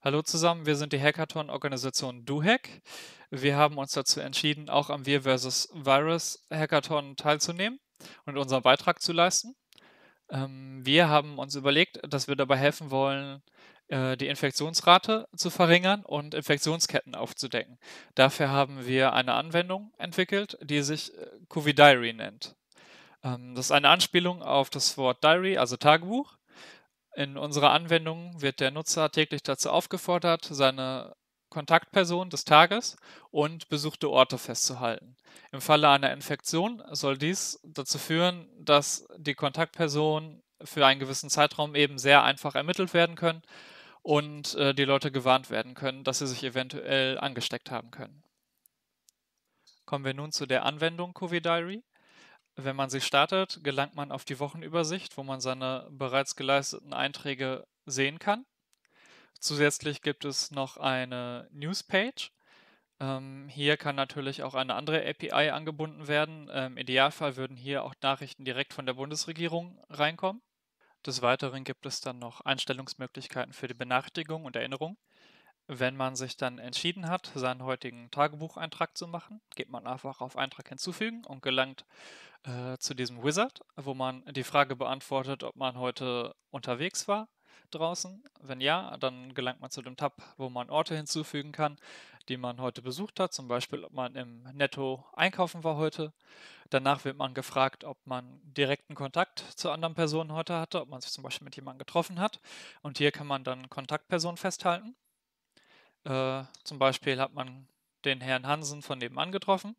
Hallo zusammen, wir sind die Hackathon-Organisation DoHack. Wir haben uns dazu entschieden, auch am Wir vs. Virus Hackathon teilzunehmen und unseren Beitrag zu leisten. Ähm, wir haben uns überlegt, dass wir dabei helfen wollen, äh, die Infektionsrate zu verringern und Infektionsketten aufzudecken. Dafür haben wir eine Anwendung entwickelt, die sich äh, Covid Diary nennt. Ähm, das ist eine Anspielung auf das Wort Diary, also Tagebuch. In unserer Anwendung wird der Nutzer täglich dazu aufgefordert, seine Kontaktperson des Tages und besuchte Orte festzuhalten. Im Falle einer Infektion soll dies dazu führen, dass die Kontaktpersonen für einen gewissen Zeitraum eben sehr einfach ermittelt werden können und äh, die Leute gewarnt werden können, dass sie sich eventuell angesteckt haben können. Kommen wir nun zu der Anwendung Covid Diary. Wenn man sie startet, gelangt man auf die Wochenübersicht, wo man seine bereits geleisteten Einträge sehen kann. Zusätzlich gibt es noch eine Newspage. Ähm, hier kann natürlich auch eine andere API angebunden werden. Im Idealfall würden hier auch Nachrichten direkt von der Bundesregierung reinkommen. Des Weiteren gibt es dann noch Einstellungsmöglichkeiten für die Benachrichtigung und Erinnerung. Wenn man sich dann entschieden hat, seinen heutigen Tagebucheintrag zu machen, geht man einfach auf Eintrag hinzufügen und gelangt äh, zu diesem Wizard, wo man die Frage beantwortet, ob man heute unterwegs war draußen. Wenn ja, dann gelangt man zu dem Tab, wo man Orte hinzufügen kann, die man heute besucht hat, zum Beispiel, ob man im Netto einkaufen war heute. Danach wird man gefragt, ob man direkten Kontakt zu anderen Personen heute hatte, ob man sich zum Beispiel mit jemandem getroffen hat. Und hier kann man dann Kontaktpersonen festhalten. Äh, zum Beispiel hat man den Herrn Hansen von nebenan getroffen.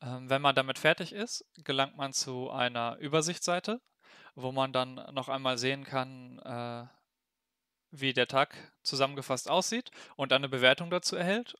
Ähm, wenn man damit fertig ist, gelangt man zu einer Übersichtsseite, wo man dann noch einmal sehen kann, äh, wie der Tag zusammengefasst aussieht und eine Bewertung dazu erhält